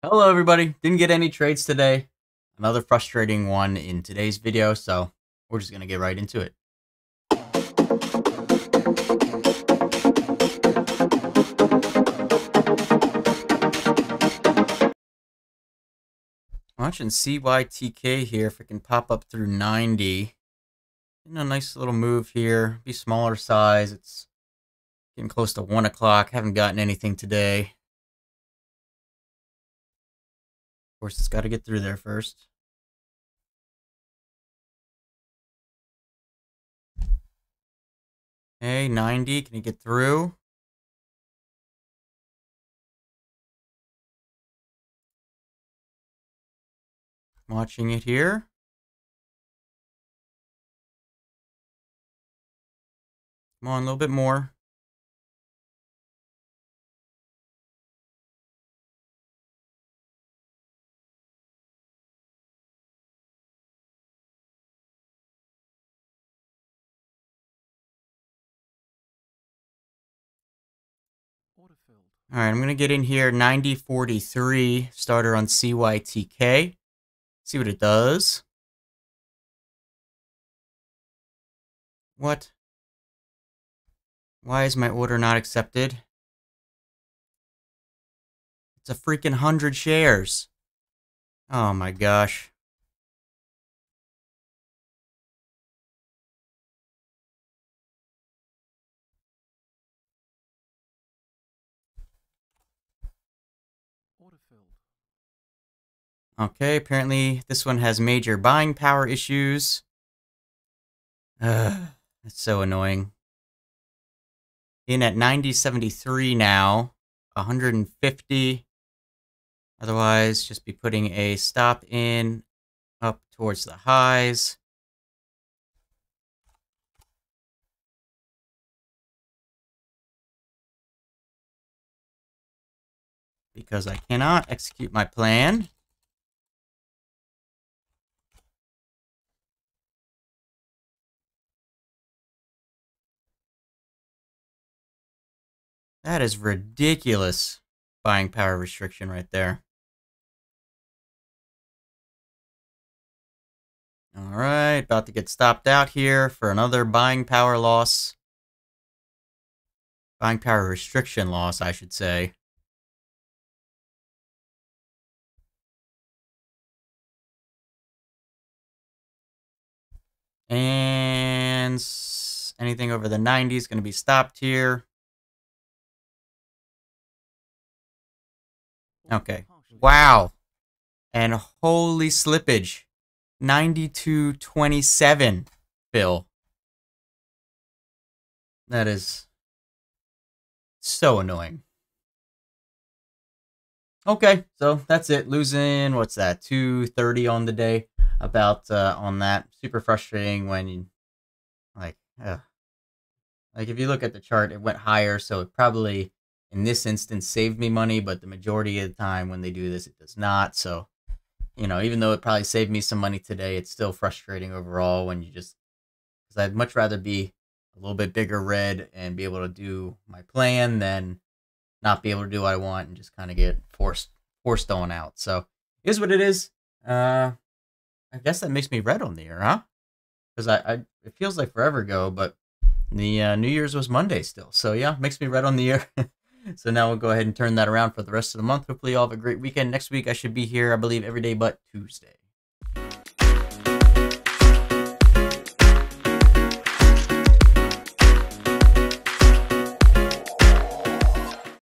Hello everybody, didn't get any trades today. Another frustrating one in today's video, so we're just gonna get right into it. Watching CYTK here, if it can pop up through 90. You know, nice little move here. Be smaller size. It's getting close to 1 o'clock. Haven't gotten anything today. Of course, it's got to get through there first. Okay, 90. Can you get through? Watching it here. Come on, a little bit more. All right, I'm going to get in here 9043 starter on CYTK. See what it does. What? Why is my order not accepted? It's a freaking 100 shares. Oh my gosh. Okay, apparently this one has major buying power issues. Ugh, that's so annoying. In at 90.73 now, 150. Otherwise, just be putting a stop in up towards the highs. Because I cannot execute my plan. That is ridiculous buying power restriction right there. All right, about to get stopped out here for another buying power loss. Buying power restriction loss, I should say. And anything over the 90 is going to be stopped here. Okay. Wow. And holy slippage. 9227, Bill. That is so annoying. Okay, so that's it. Losing, what's that, 230 on the day about uh, on that. Super frustrating when you, like, uh, like if you look at the chart, it went higher, so it probably in this instance saved me money, but the majority of the time when they do this, it does not. So, you know, even though it probably saved me some money today, it's still frustrating overall when you just, because I'd much rather be a little bit bigger red and be able to do my plan than not be able to do what I want and just kind of get forced, forced on out. So, is what it is. Uh, I guess that makes me red on the year, huh? Because I, I, it feels like forever ago, but the uh, New Year's was Monday still. So yeah, makes me red on the year. so now we'll go ahead and turn that around for the rest of the month. Hopefully, you all have a great weekend. Next week, I should be here, I believe, every day but Tuesday.